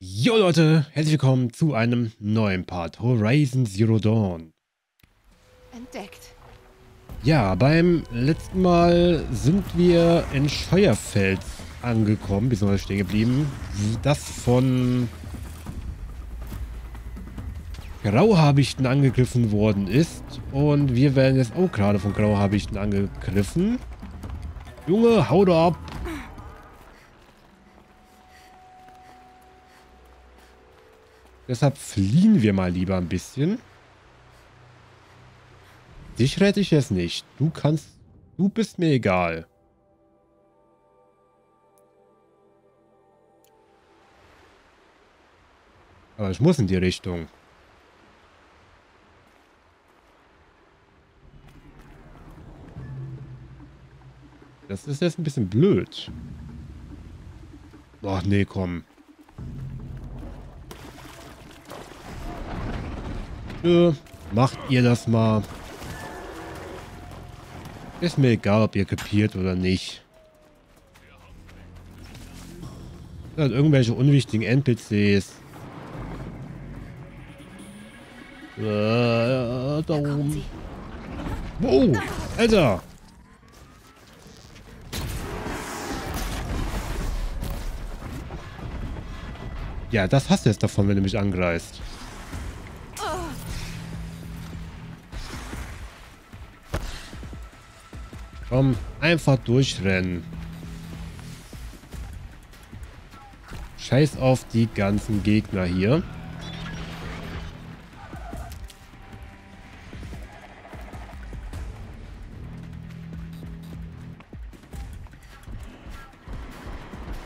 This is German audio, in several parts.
Jo Leute, herzlich willkommen zu einem neuen Part Horizon Zero Dawn. Entdeckt. Ja, beim letzten Mal sind wir in Scheuerfeld angekommen, beziehungsweise stehen geblieben. Das von Grauhabichten angegriffen worden ist. Und wir werden jetzt auch gerade von Grauhabichten angegriffen. Junge, hau da ab! Deshalb fliehen wir mal lieber ein bisschen. Dich rette ich jetzt nicht. Du kannst... Du bist mir egal. Aber ich muss in die Richtung. Das ist jetzt ein bisschen blöd. Ach nee, komm. Nö, macht ihr das mal. Ist mir egal, ob ihr kapiert oder nicht. Das irgendwelche unwichtigen NPCs. Äh, da oben. Wow, Alter. Ja, das hast du jetzt davon, wenn du mich angreifst. Komm, einfach durchrennen. Scheiß auf die ganzen Gegner hier.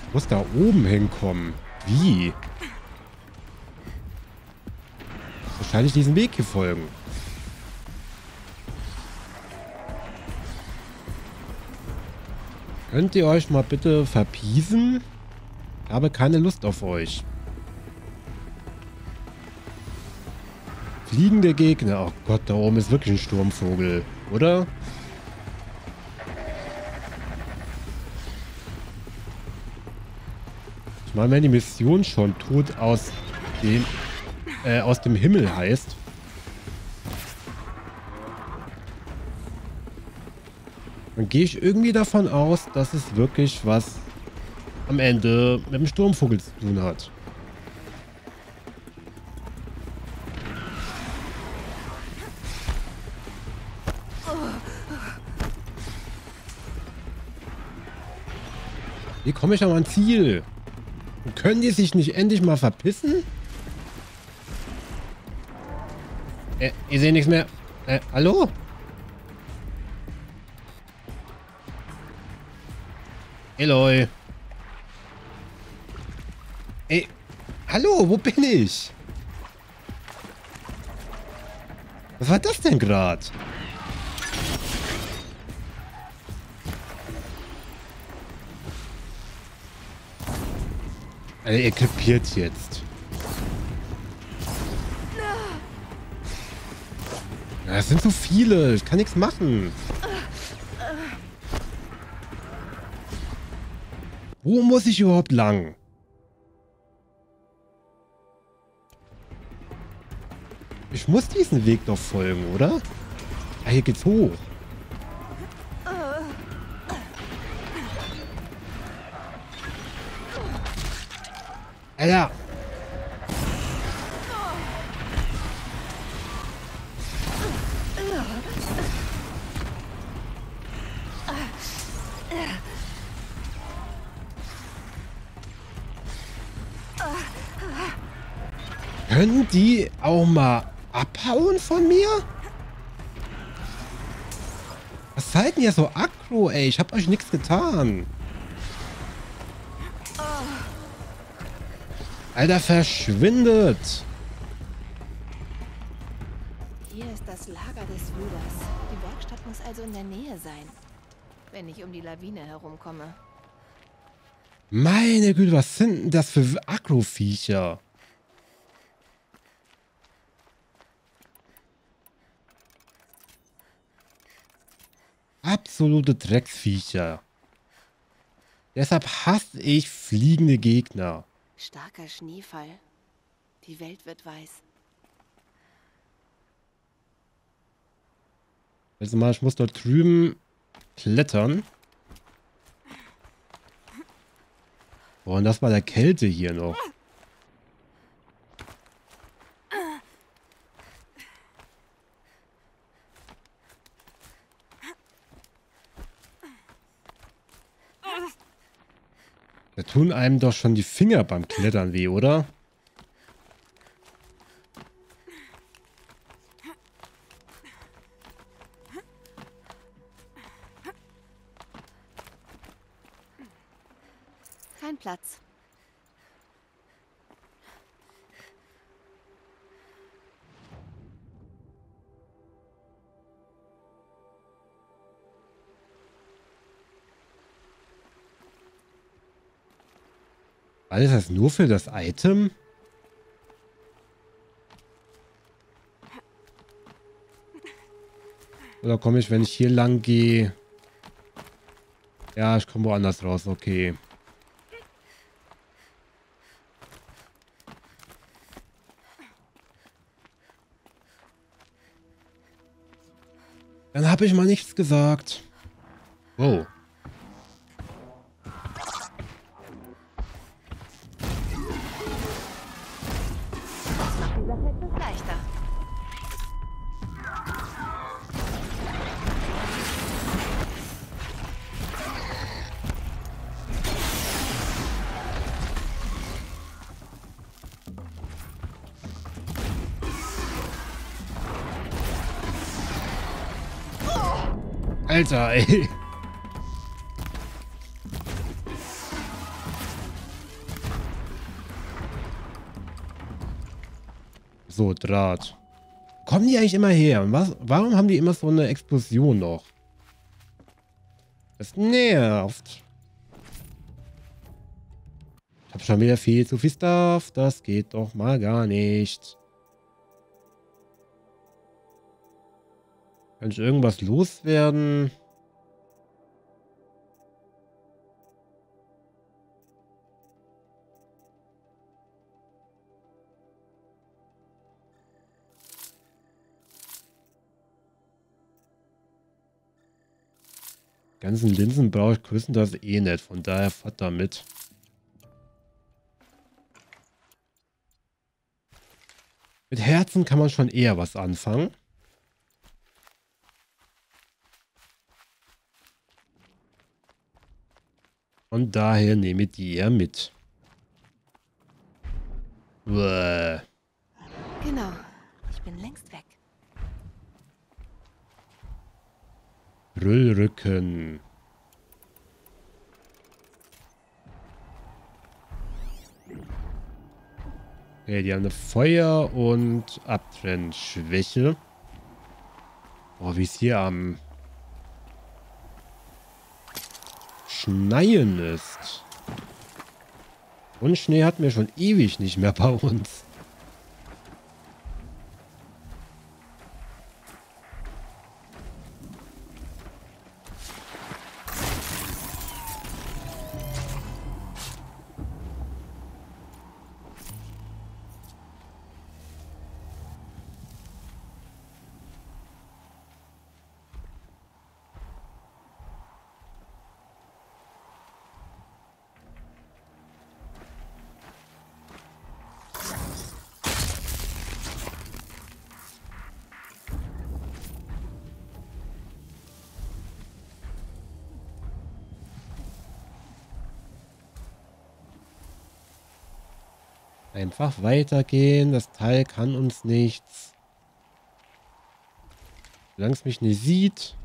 Ich muss da oben hinkommen. Wie? Wahrscheinlich diesen Weg hier folgen. Könnt ihr euch mal bitte verpiesen? Ich habe keine Lust auf euch. Fliegende Gegner. Oh Gott, da oben ist wirklich ein Sturmvogel. Oder? Ich meine, wenn die Mission schon Tod aus dem, äh, aus dem Himmel heißt, Dann gehe ich irgendwie davon aus, dass es wirklich was am Ende mit dem Sturmvogel zu tun hat. Wie komme ich an mein Ziel? Können die sich nicht endlich mal verpissen? Äh, ich sehe nichts mehr. Äh, hallo? Eloy. Ey, hallo, wo bin ich? Was war das denn gerade? Also, er krepiert jetzt. Das sind so viele. Ich kann nichts machen. Wo muss ich überhaupt lang? Ich muss diesen Weg doch folgen, oder? Ah, hier geht's hoch. Alter. Können die auch mal abhauen von mir? Was seid ihr so aggro, ey? Ich hab euch nichts getan. Alter, verschwindet! Hier ist das Lager des Wüders. Die Werkstatt muss also in der Nähe sein. Wenn ich um die Lawine herumkomme. Meine Güte, was sind denn das für Agro-Viecher? Absolute Drecksviecher. Deshalb hasse ich fliegende Gegner. Starker Schneefall. Die Welt wird weiß. Also mal, ich muss dort drüben klettern. Boah, und das war der Kälte hier noch. Da tun einem doch schon die Finger beim Klettern weh, oder? Alles das nur für das Item? Oder komme ich, wenn ich hier lang gehe? Ja, ich komme woanders raus, okay. Dann habe ich mal nichts gesagt. Wow. Alter, ey. So, Draht. Kommen die eigentlich immer her? Was, warum haben die immer so eine Explosion noch? Das nervt. Ich habe schon wieder viel zu viel Stuff. Das geht doch mal gar nicht. Kann ich irgendwas loswerden? ganzen Linsen brauche ich größtenteils eh nicht. Von daher fahrt damit. Mit Herzen kann man schon eher was anfangen. Und daher nehme ich die eher mit. Uäh. Genau. Ich bin längst weg. Brüllrücken. Okay, die haben eine Feuer- und Abtrennschwäche. Oh, wie es hier am Schneien ist. Und Schnee hatten wir schon ewig nicht mehr bei uns. Einfach weitergehen. Das Teil kann uns nichts. Solange es mich nicht sieht.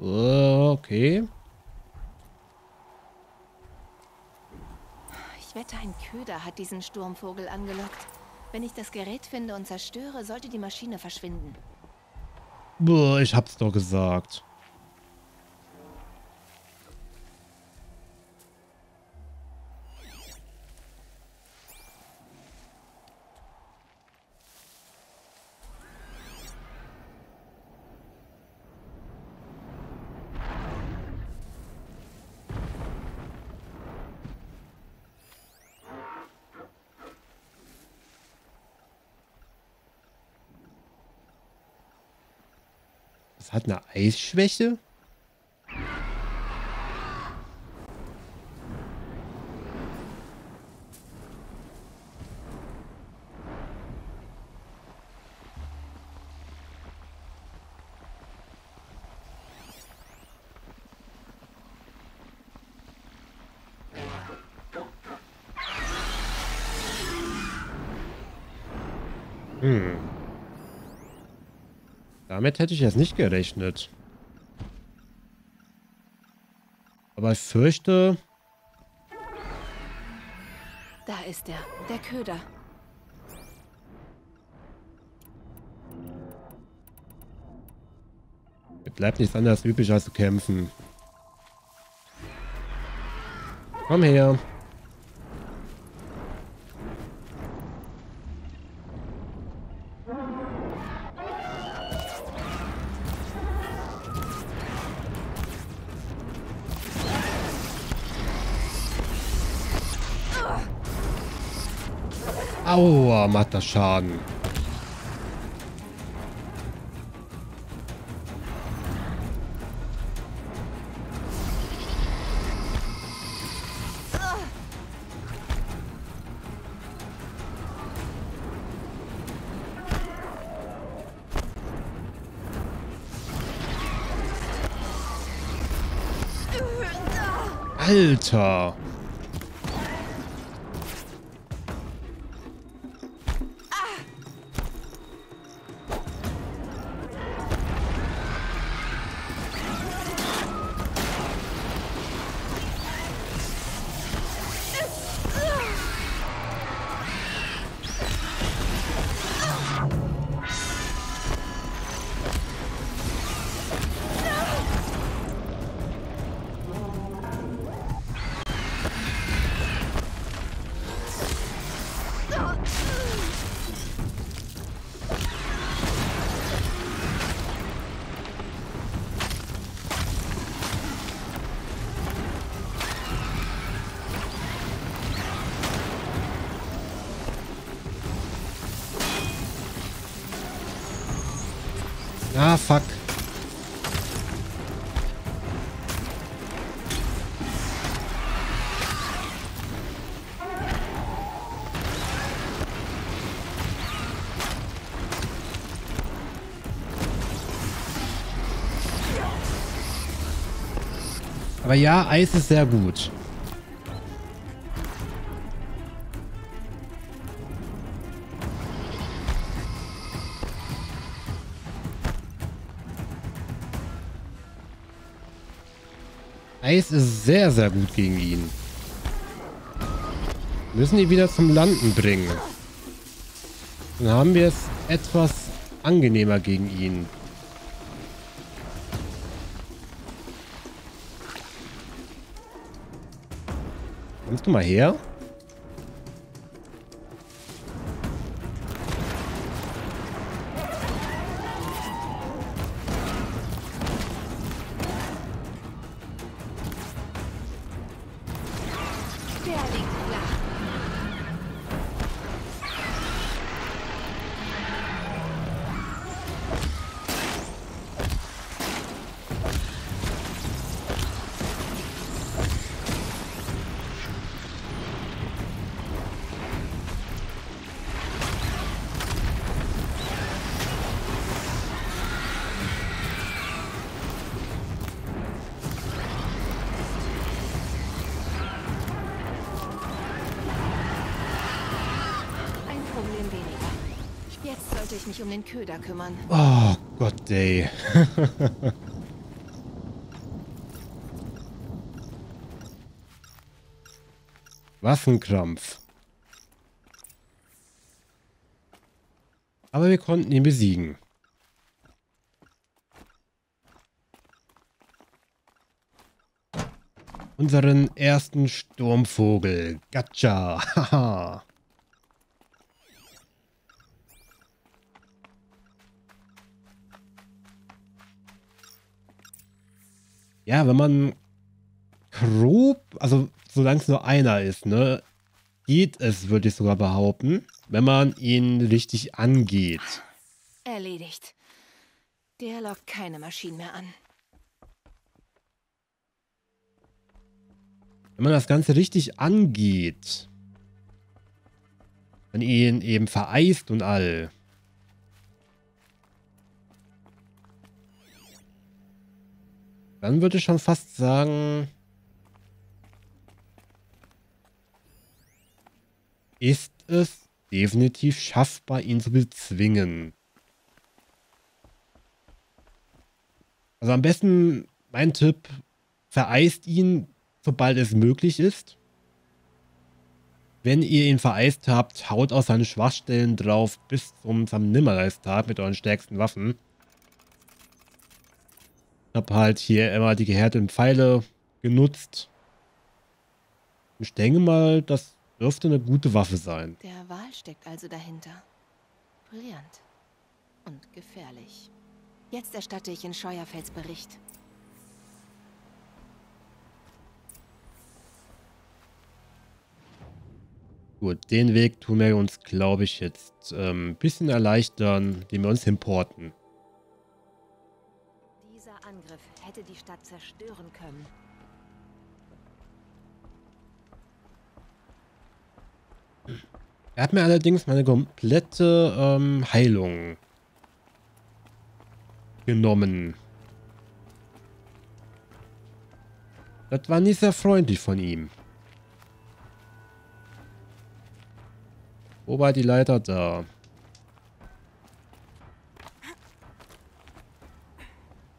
Oh, okay. Ich wette, ein Köder hat diesen Sturmvogel angelockt. Wenn ich das Gerät finde und zerstöre, sollte die Maschine verschwinden. Boah, ich hab's doch gesagt. Hat eine Eisschwäche? Hm. Damit hätte ich jetzt nicht gerechnet. Aber ich fürchte... Da ist er, der Köder. Mir bleibt nichts anderes übrig, als zu kämpfen. Komm her. Aua, macht das Schaden. Alter. Ah, fuck. Aber ja, Eis ist sehr gut. Eis ist sehr, sehr gut gegen ihn. Müssen ihn wieder zum Landen bringen. Dann haben wir es etwas angenehmer gegen ihn. Kommst du mal her? Sollte ich mich um den Köder kümmern. Oh Gott, ey. Waffenkrampf. Aber wir konnten ihn besiegen. Unseren ersten Sturmvogel. Gacha. Haha. Ja, wenn man grob, also solange es nur einer ist, ne, geht es, würde ich sogar behaupten, wenn man ihn richtig angeht. Erledigt. Der lockt keine Maschinen mehr an. Wenn man das Ganze richtig angeht, wenn ihn eben vereist und all, dann würde ich schon fast sagen, ist es definitiv schaffbar, ihn zu bezwingen. Also am besten, mein Tipp, vereist ihn, sobald es möglich ist. Wenn ihr ihn vereist habt, haut aus seine Schwachstellen drauf bis zum Nimmerleistag mit euren stärksten Waffen. Ich habe halt hier immer die gehärteten Pfeile genutzt. Ich denke mal, das dürfte eine gute Waffe sein. Der Wal steckt also dahinter. Brillant. Und gefährlich. Jetzt erstatte ich in Scheuerfels Bericht. Gut, den Weg tun wir uns, glaube ich, jetzt ein ähm, bisschen erleichtern, indem wir uns importen. Angriff hätte die Stadt zerstören können. Er hat mir allerdings meine komplette ähm, Heilung genommen. Das war nicht sehr freundlich von ihm. Wo war die Leiter da?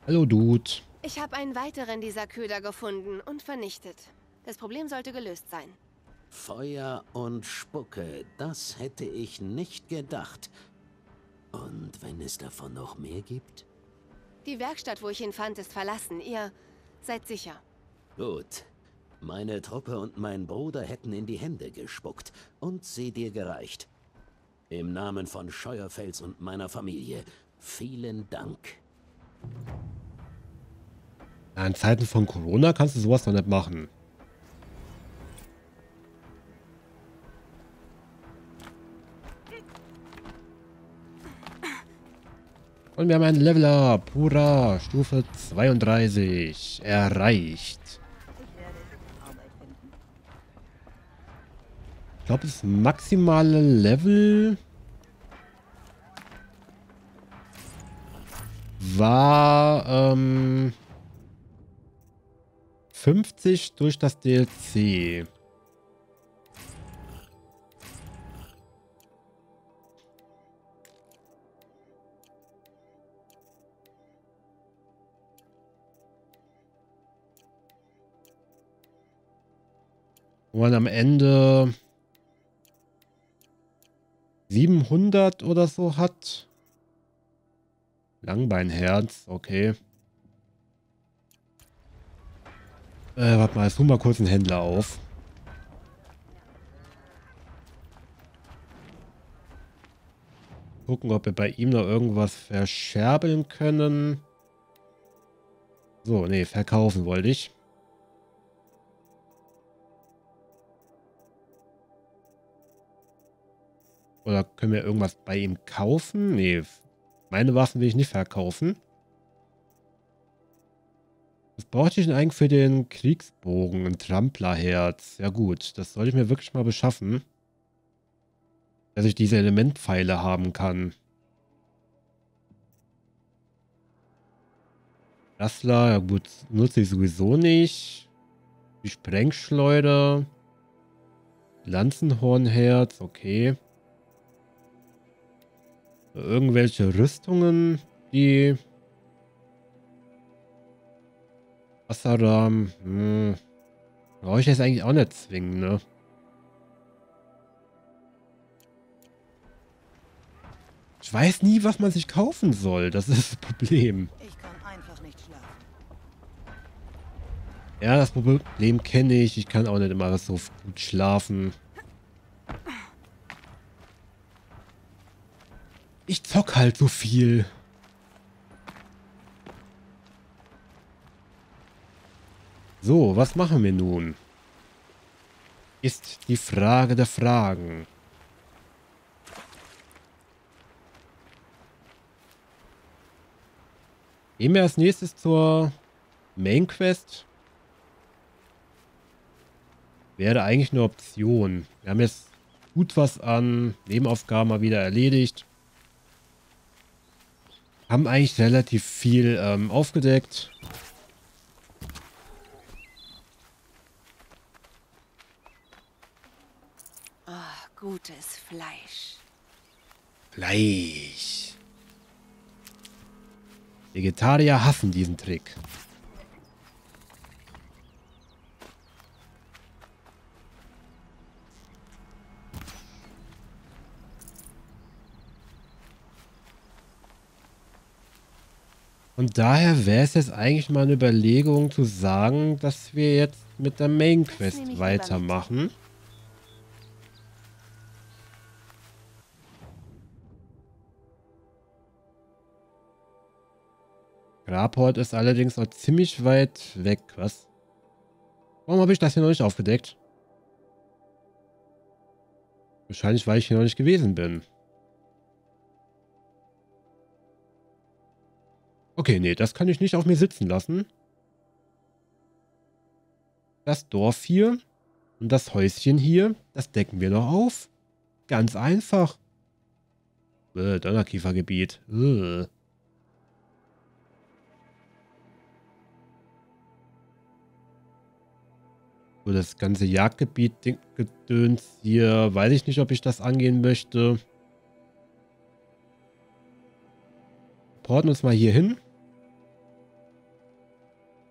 Hallo, Dude. Ich habe einen weiteren dieser Köder gefunden und vernichtet. Das Problem sollte gelöst sein. Feuer und Spucke, das hätte ich nicht gedacht. Und wenn es davon noch mehr gibt? Die Werkstatt, wo ich ihn fand, ist verlassen. Ihr seid sicher. Gut. Meine Truppe und mein Bruder hätten in die Hände gespuckt und sie dir gereicht. Im Namen von Scheuerfels und meiner Familie, vielen Dank. In Zeiten von Corona kannst du sowas doch nicht machen. Und wir haben ein Level Up. Hurra. Stufe 32. Erreicht. Ich glaube, das maximale Level war ähm, 50 durch das DLC. Man am Ende 700 oder so hat. Langbeinherz, okay. Äh, warte mal, jetzt mal kurz einen Händler auf. Gucken, ob wir bei ihm noch irgendwas verscherbeln können. So, nee, verkaufen wollte ich. Oder können wir irgendwas bei ihm kaufen? Nee, meine Waffen will ich nicht verkaufen. Was brauchte ich denn eigentlich für den Kriegsbogen? Ein Tramplerherz. Ja gut, das sollte ich mir wirklich mal beschaffen. Dass ich diese Elementpfeile haben kann. Rassler, ja gut, nutze ich sowieso nicht. Die Sprengschleuder. Lanzenhornherz, okay irgendwelche Rüstungen, die Wasserrahmen, hm, brauche ich jetzt eigentlich auch nicht zwingen, ne? Ich weiß nie, was man sich kaufen soll. Das ist das Problem. Ich kann einfach nicht schlafen. Ja, das Problem kenne ich. Ich kann auch nicht immer so gut schlafen. Ich zock halt so viel. So, was machen wir nun? Ist die Frage der Fragen. Gehen wir als nächstes zur Main Quest. Wäre eigentlich eine Option. Wir haben jetzt gut was an Nebenaufgaben mal wieder erledigt. Haben eigentlich relativ viel ähm, aufgedeckt. Oh, gutes Fleisch. Fleisch. Vegetarier hassen diesen Trick. Und daher wäre es jetzt eigentlich mal eine Überlegung zu sagen, dass wir jetzt mit der Main Quest weitermachen. Grabhort ist allerdings noch ziemlich weit weg. Was? Warum habe ich das hier noch nicht aufgedeckt? Wahrscheinlich, weil ich hier noch nicht gewesen bin. Okay, nee, das kann ich nicht auf mir sitzen lassen. Das Dorf hier und das Häuschen hier, das decken wir noch auf. Ganz einfach. Äh, Donnerkiefergebiet. Äh. So, das ganze Jagdgebiet gedöns hier. Weiß ich nicht, ob ich das angehen möchte. Porten uns mal hier hin.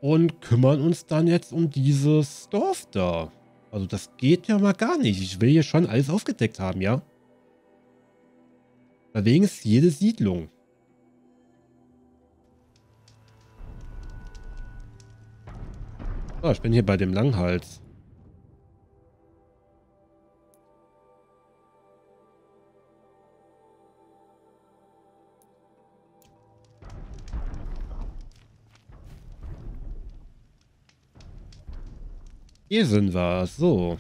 Und kümmern uns dann jetzt um dieses Dorf da. Also das geht ja mal gar nicht. Ich will hier schon alles aufgedeckt haben, ja? Deswegen ist jede Siedlung. Ah, ich bin hier bei dem Langhals. Hier sind wir. So.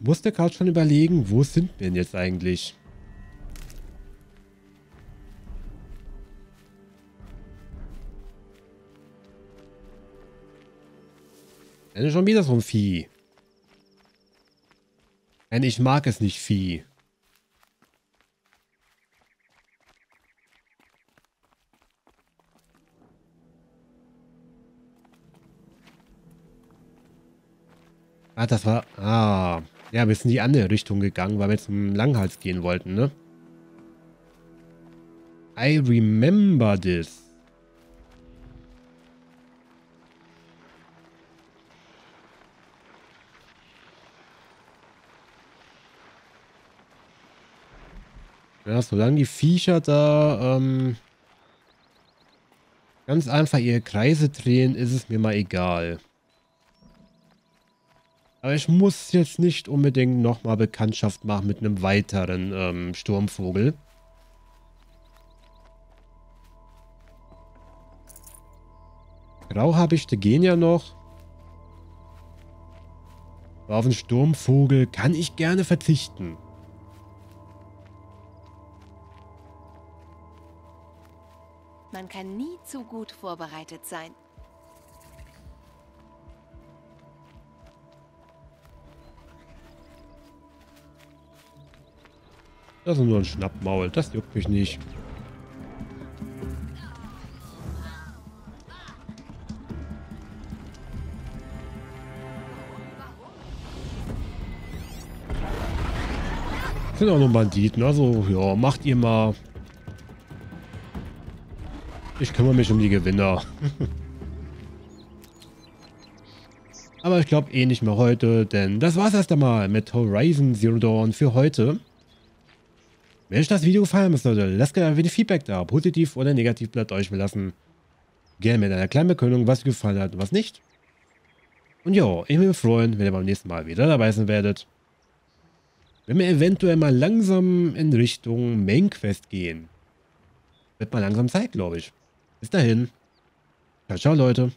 Musste gerade schon überlegen, wo sind wir denn jetzt eigentlich? Denn schon wieder so ein Vieh. Denn ich mag es nicht, Vieh. Ah, das war... Ah. Ja, wir sind in die andere Richtung gegangen, weil wir zum Langhals gehen wollten, ne? I remember this. Ja, solange die Viecher da ähm, ganz einfach ihre Kreise drehen, ist es mir mal egal. Aber ich muss jetzt nicht unbedingt nochmal Bekanntschaft machen mit einem weiteren ähm, Sturmvogel. Grauhabichte gehen ja noch. Aber auf einen Sturmvogel kann ich gerne verzichten. Man kann nie zu gut vorbereitet sein. Das ist nur ein Schnappmaul. Das juckt mich nicht. sind auch nur Banditen. Also, ja, macht ihr mal. Ich kümmere mich um die Gewinner. Aber ich glaube eh nicht mehr heute, denn das war's erst einmal mit Horizon Zero Dawn für heute. Wenn euch das Video gefallen hat, sollte, lasst gerne ein Feedback da. Positiv oder negativ bleibt euch belassen. Gerne mit einer kleinen Bekundung, was euch gefallen hat und was nicht. Und ja, ich würde mich freuen, wenn ihr beim nächsten Mal wieder dabei sein werdet. Wenn wir eventuell mal langsam in Richtung Main Quest gehen. Wird mal langsam Zeit, glaube ich. Bis dahin. Ciao, ciao, Leute.